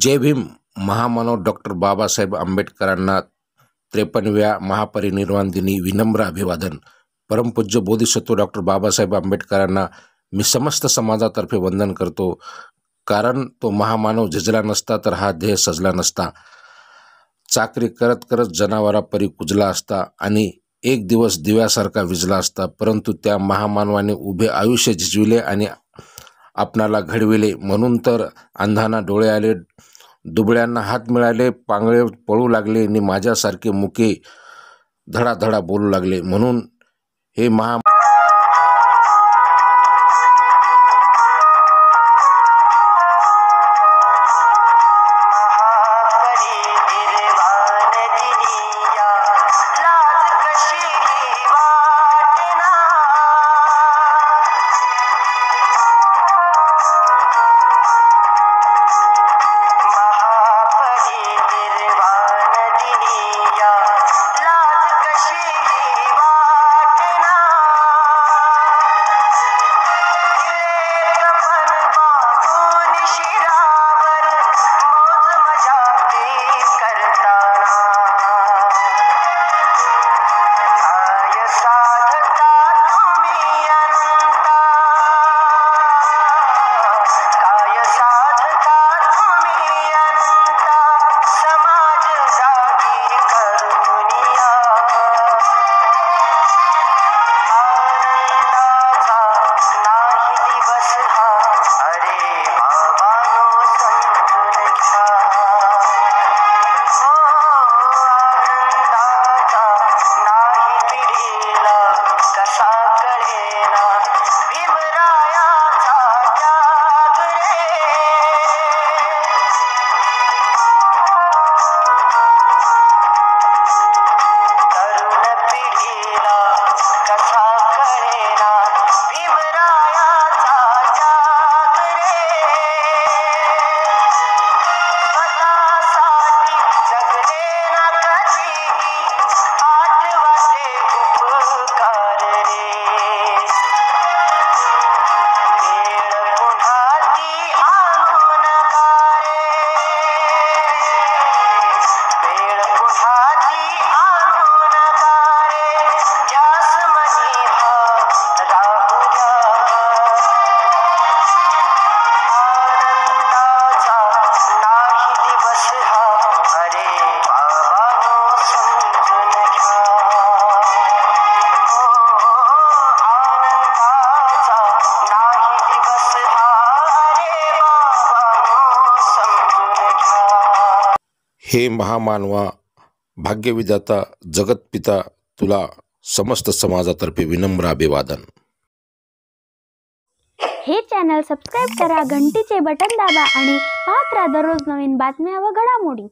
जय भीम. महामानव डॉक्टर बाबासाहेब आंबेडकरांना त्रेपन्नव्या महापरिनिर्वाण दिनी विनम्र अभिवादन. परमपूज्य बोधिसत्व डॉक्टर बाबासाहेब आंबेडकरांना मी समस्त समाजातर्फे वंदन करतो. कारण तो महामानव झिजला नसता तर हा देह सजला नसता. चाकरी करत करत जनावरापरी कुजला असता आणि एक दिवस दिव्यासारखा विजला असता. परंतु त्या महामानवाने उभे आयुष्य झिजविले आणि आपणाला घडविले. म्हणून तर अंधांना डोळे आले. दुबळ्यांना हात मिळाले पांगळे पळू लागले आणि माझ्यासारखे मुके धडाधडा बोलू लागले. म्हणून हे महा हे महामानवा भाग्यविधाता जगतपिता तुला समस्त समाजातर्फे विनम्र अभिवादन. हे चॅनल सबस्क्राईब करा घंटीचे बटन दाबा आणि पाहत राहा दररोज नवीन बातम्या व घडामोडी.